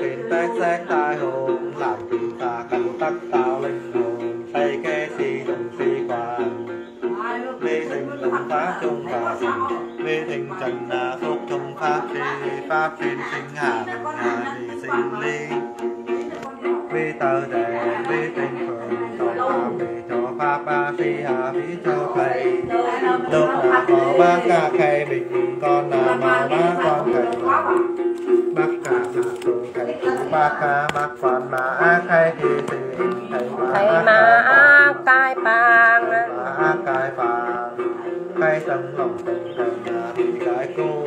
tiền tác xác tai hồn làm tiền ta cảnh tắc tạo linh hồn. Say kê si đồng si quan ly tình đồng pháp trung và tình ly tình trần na phúc trung pháp phi. Pháp phiên sinh hạ nhà di sinh ly. Vi tờ đề vi tình phượng tổ pháp vi cho pháp ba phi hà vi cho thầy. Lúc nào có ba ca khay bình con nào mà ba con thầy ma bác ca ma quan mà khay thì thì thầy ma mà cai bàng mà cai bàng khay tâm lòng tầng tầng là thì cái cô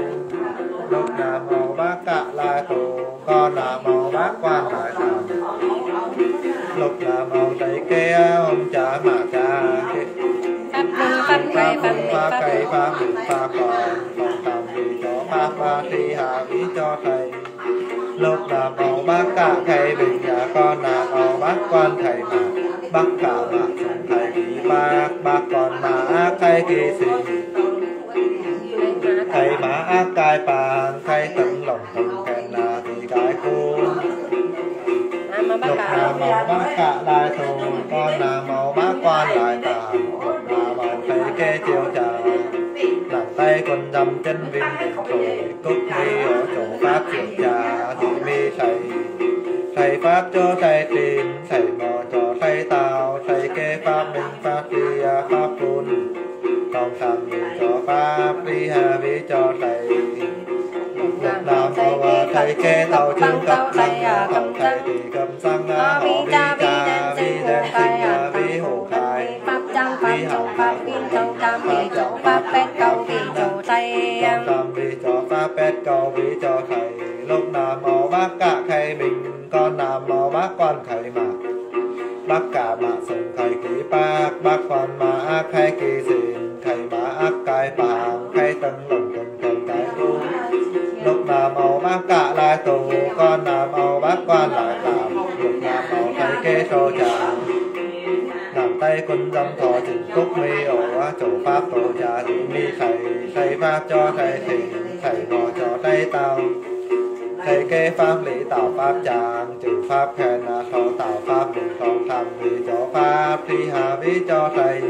lúc nào màu bác cả lại tổ con nào màu bác quan lại tạm lúc nào màu thầy kia ông cha mà cha kia pháp linh pháp cây pháp pháp linh cây pháp lúc nào màu bác cả thầy bình nhà con. Nào màu bác quan thầy mà. Bác cả mà thầy ý bác bác còn mà thầy kỳ sinh thầy mà ác cai bàn thầy tận lòng tận kèn là thì cái khu. Lục mà bác lúc cả đại màu bác cả lại thù con nào màu bác quan lại tà. Một là bàn thầy kê chiều trà. Làm tay còn dầm chân viên đỉnh rồi cúc đi ở chỗ pháp chiều trà thầy thầy pháp cho thầy tìm thầy mò cho thầy tào thầy kê pháp minh pháp đi pháp phun còn thầm vì cho pháp đi hà vi cho thầy. Lúc nào màu thầy kê tàu chương cấp thầy thầu thầy thì cầm xăng họ vi cha vi vi đen sinh vi hồ khai pháp trang pháp châu pháp viên châu tam vì chỗ pháp bét vì chỗ tây Trong tâm vi cho pháp bét cầu vi cho thầy bác cả thầy mình Con nào màu bác quan thầy mà. Bác cả mà sùng thầy ký bác Bác quan mà khai kỳ xin Thầy mà ác cái bàng khai tân lồng tân tân cái tu. Lúc nào màu bác cả lại tù Con nào màu bác quan lại làm Lúc nào màu thầy kê sô chàng làm tay quân dâm thọ chỉnh cúc mi ổ chủ pháp tổ trà thì mi thầy. Thầy pháp cho thầy thì thầy ngồi cho thầy tao thầy kê pháp lý, tạo pháp tràng, trừ pháp khen là thọ tạo pháp bình còn tham vì cho pháp tri hà vi cho thầy.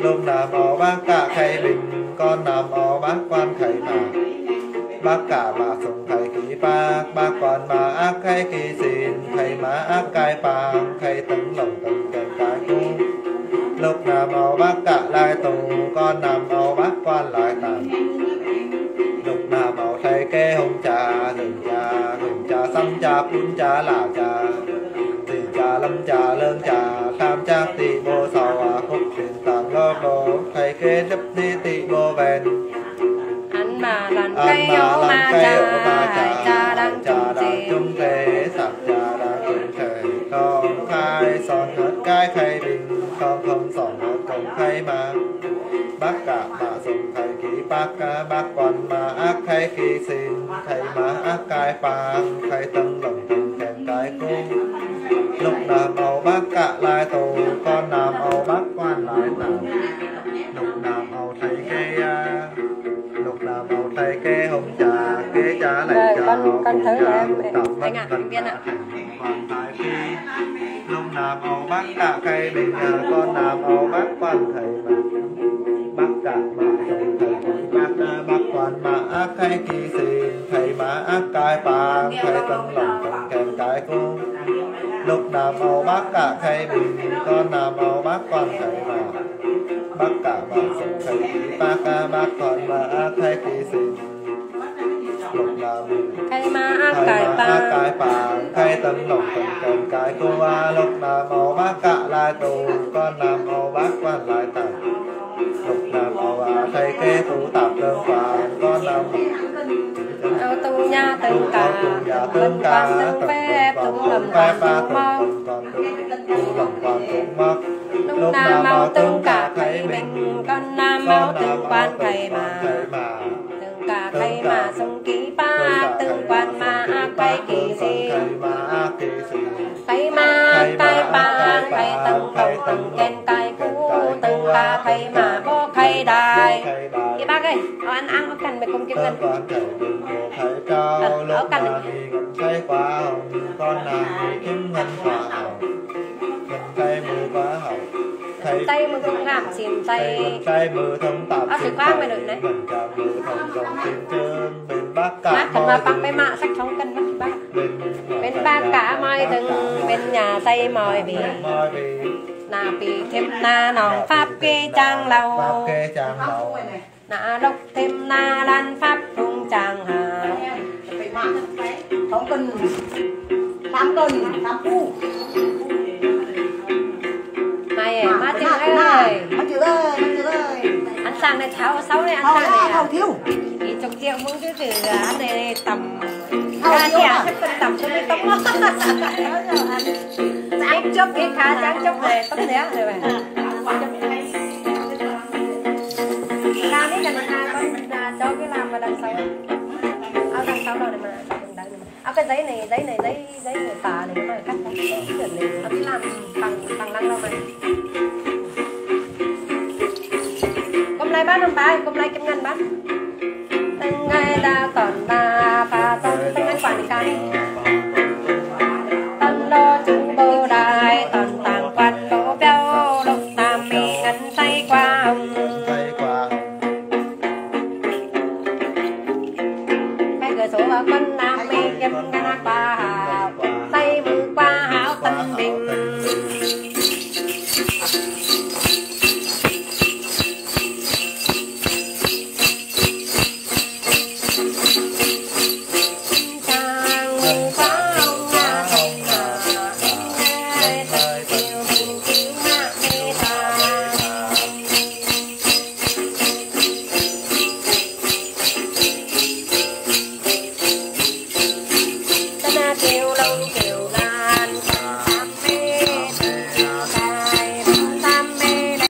Lúc nào mô bác cả thầy bình, con nào mô bác quan thầy mà. Bác cả mà sùng thầy kỳ bác bác quan mà ác hay kỳ xin. Thầy mà ác cai bàng thầy tấn lòng tấn tấn cái cung lúc nào mô bác cả lại tù, con nào mô phun trà là trà. Tỳ trà lâm trà lơn trà. Tham trà tỳ bô sầu à. Khúc tiền tàng lo bồ thầy kê chấp đi tỳ bô bèn anh mà lần Ăn cây ô ma cha cha đang đang gì chung thế sạc trà đang chung thể con khai son hết cái khay bình. Con không son hết công khay mà. Bác cả mà dùng thầy ký bác bác quan mà khay kỳ xin thầy mà ác cai phàng thầy tân lòng tình kèm cái cung lúc nào màu bác cả lại tù con nào màu bác quan lại tạm lúc nào màu thầy kê lúc nào màu thầy kê hồng trà kê trà lại Rồi, trà trà hồng tẩm anh ạ, bất viên ạ. Hoàng thái phi. Lúc nào màu bác cả khay bình à, con nào màu bác quan thầy bác cả ác khay kỳ xin thầy mà ác cai bàng thầy tân lòng tân kèm cái cung lúc nào màu bác cả khay bình con nào màu bác quan thầy mà bác cả mà dùng thầy bác à, bác quan mà ác khay kỳ xin. Lúc cải mà ba ác cái phàng khay tân lòng tân kèm cái cô a lúc nào màu bác cả lại tù con nào màu bác quan lại tặng thầy kê thủ tạp đơn phàng con nào Ô tung nha tung cả tung quan ca tung phép tung lầm quan tung mắc. Lúc nào mau tung cả thầy mình Con nam mau tung quan thầy mà. mà. Tung cả thầy mà sung ký ba Tung quan ma ác cây kỳ si thầy mà ma cây ba Thầy tầng tầng tầng kèn cây cú Tung cả thầy mà đây đây cái bác ơi ở anh ăn ở cần mày cùng chân mình ở cần cây quả hồng con nào kiếm ngân quả hồng. Cây mù quả hồng. Tay mà không làm xin tay tay mưa thông tạp à, sự quang mày được đấy mình cả bác cả thật mà bác bên mạ sách trong cân bác bác. Bên bác cả mai từng bên nhà tay mời vì nà bị thêm na nòng pháp kê trang pháp lâu kê trang lầu. Nà đốc thêm na lan pháp trung trang hà. Không cần tám cần tám cu. Mày má chữ ơi. má chữ ơi má chữ ơi. Anh sang này tháo sáu này thôi sang này không thiếu. Thì chục triệu muốn chứ từ anh này tầm ra à? anh sẽ tầm tôi mới tấm chốc cái khá trắng chốc này tấm thế rồi vậy ra đấy là mình ra cho cái làm mà đằng sau ao đằng sau đâu này mà ao cái giấy này giấy này giấy giấy người tà này nó cắt ra ao cái làm bằng bằng lăng đâu mà hôm nay bán không bán hôm nay kim ngân bán ngày ta còn ta pha tông từng ngày quản cái tân sổ ở quân nam mi kim ngân qua hào say mưa qua hảo tân bình